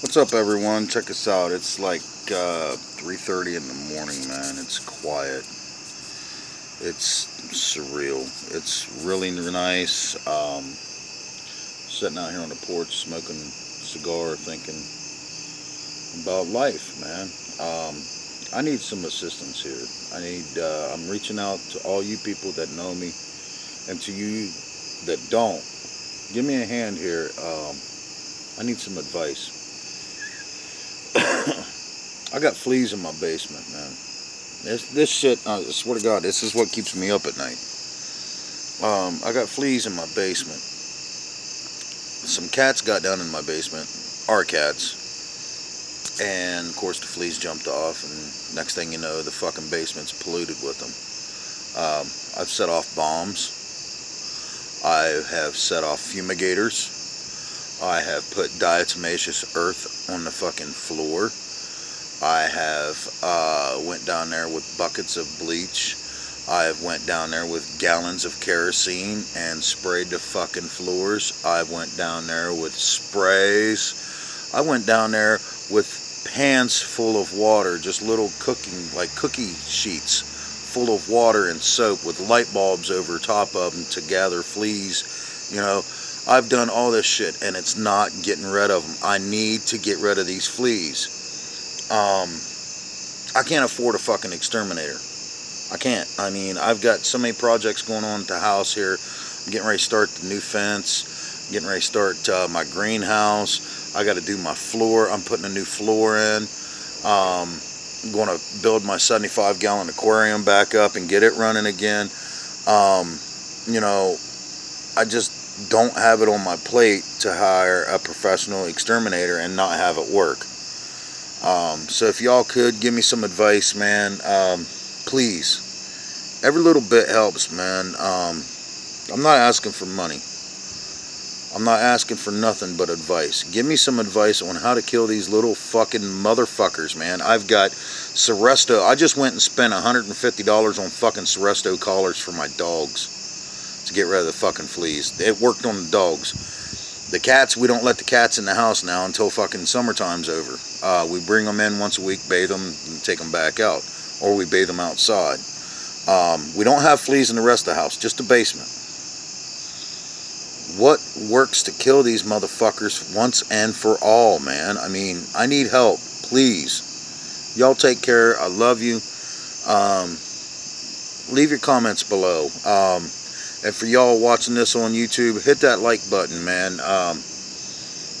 What's up everyone? Check us out. It's like uh, 3.30 in the morning, man. It's quiet. It's surreal. It's really nice. Um, sitting out here on the porch smoking a cigar thinking about life, man. Um, I need some assistance here. I need, uh, I'm reaching out to all you people that know me and to you that don't. Give me a hand here. Um, I need some advice. I got fleas in my basement, man. This this shit, I swear to God, this is what keeps me up at night. Um, I got fleas in my basement. Some cats got down in my basement, our cats, and of course the fleas jumped off, and next thing you know, the fucking basement's polluted with them. Um, I've set off bombs. I have set off fumigators. I have put diatomaceous earth on the fucking floor. I have uh, went down there with buckets of bleach. I have went down there with gallons of kerosene and sprayed the fucking floors. I've went down there with sprays. I went down there with pans full of water, just little cooking, like cookie sheets full of water and soap with light bulbs over top of them to gather fleas, you know. I've done all this shit and it's not getting rid of them. I need to get rid of these fleas. Um, I can't afford a fucking exterminator. I can't. I mean, I've got so many projects going on at the house here. I'm getting ready to start the new fence. I'm getting ready to start uh, my greenhouse. I got to do my floor. I'm putting a new floor in. Um, I'm going to build my 75 gallon aquarium back up and get it running again. Um, you know, I just don't have it on my plate to hire a professional exterminator and not have it work. Um, so if y'all could give me some advice, man, um, please. Every little bit helps, man. Um, I'm not asking for money. I'm not asking for nothing but advice. Give me some advice on how to kill these little fucking motherfuckers, man. I've got Seresto. I just went and spent $150 on fucking Seresto collars for my dogs to get rid of the fucking fleas. It worked on the dogs. The cats, we don't let the cats in the house now until fucking summertime's over. Uh, we bring them in once a week, bathe them, and take them back out. Or we bathe them outside. Um, we don't have fleas in the rest of the house, just the basement. What works to kill these motherfuckers once and for all, man? I mean, I need help, please. Y'all take care. I love you. Um, leave your comments below. Um, and for y'all watching this on YouTube, hit that like button, man. Um,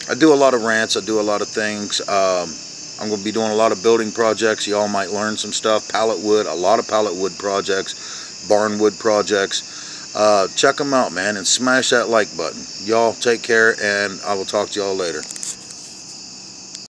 I do a lot of rants. I do a lot of things. Um, I'm going to be doing a lot of building projects. Y'all might learn some stuff. Pallet wood, a lot of pallet wood projects, barn wood projects. Uh, check them out, man, and smash that like button. Y'all take care, and I will talk to y'all later.